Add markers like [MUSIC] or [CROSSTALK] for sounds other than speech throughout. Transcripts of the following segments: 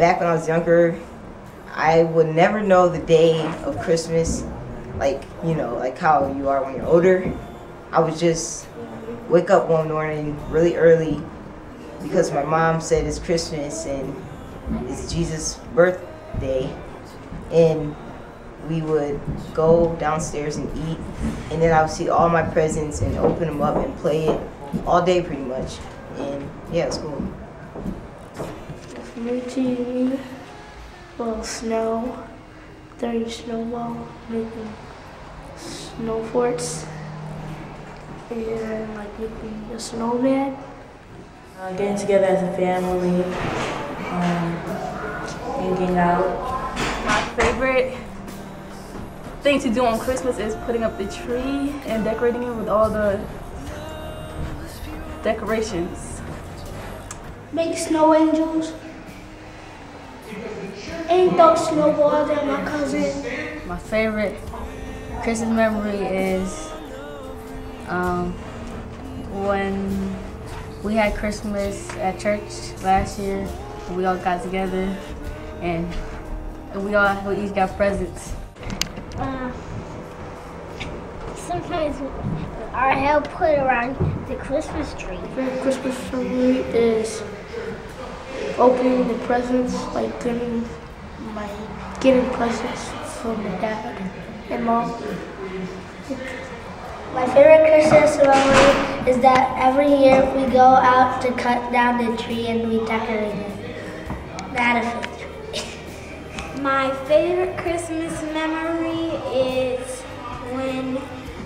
back when I was younger, I would never know the day of Christmas, like you know, like how you are when you're older. I would just wake up one morning really early because my mom said it's Christmas and it's Jesus' birthday, and we would go downstairs and eat, and then I would see all my presents and open them up and play it all day pretty much, and yeah, it's cool. Making little snow, throwing snowball, making snow forts, and like making a snowman. Uh, getting together as a family, um, hanging out. My favorite thing to do on Christmas is putting up the tree and decorating it with all the decorations. Make snow angels. And throw snowballs at my cousin. My favorite Christmas memory is um, when we had Christmas at church last year. We all got together and we all we each got presents. Uh, sometimes our help put around the Christmas tree. Favorite Christmas memory is opening the presents, like getting my getting presents from my dad and mom. My favorite Christmas memory is that every year we go out to cut down the tree and we decorate it. Not a. [LAUGHS] My favorite Christmas memory is when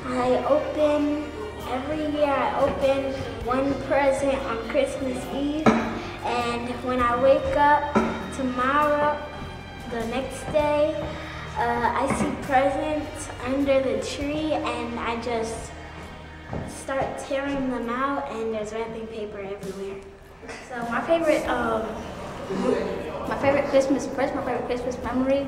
I open, every year I open one present on Christmas Eve. And when I wake up tomorrow, the next day, uh, I see presents under the tree and I just start tearing them out and there's wrapping paper everywhere. So my favorite, um, my favorite Christmas present, my favorite Christmas memory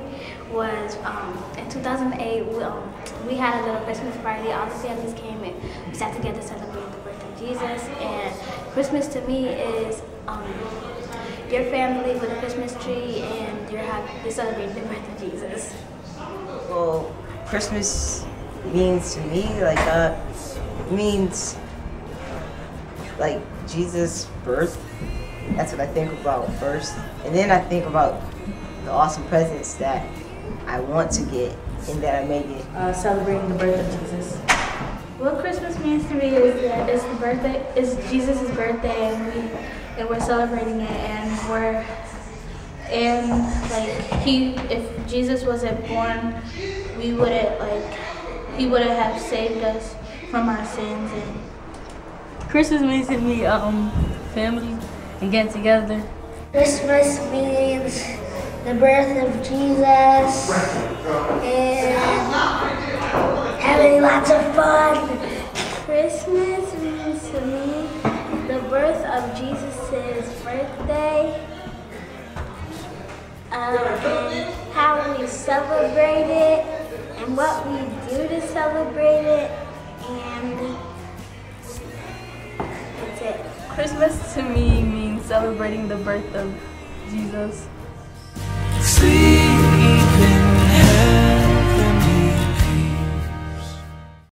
was um, in 2008. We, um, we had a little Christmas party. All the families came and we sat together to celebrate the birth of Jesus. And Christmas to me is um, your family with a Christmas you're celebrating the birth of Jesus. Well, Christmas means to me like uh means like Jesus' birth. That's what I think about first, and then I think about the awesome presents that I want to get and that I may get. Uh, celebrating the birth of Jesus. What Christmas means to me is that it's the birthday, it's Jesus' birthday, and we and we're celebrating it, and we're and like he, if Jesus wasn't born, we wouldn't like he wouldn't have saved us from our sins, and Christmas means to me um, family and getting together. Christmas means the birth of Jesus and having lots of fun. Um, how we celebrate it, and what we do to celebrate it, and that's it. Christmas to me means celebrating the birth of Jesus.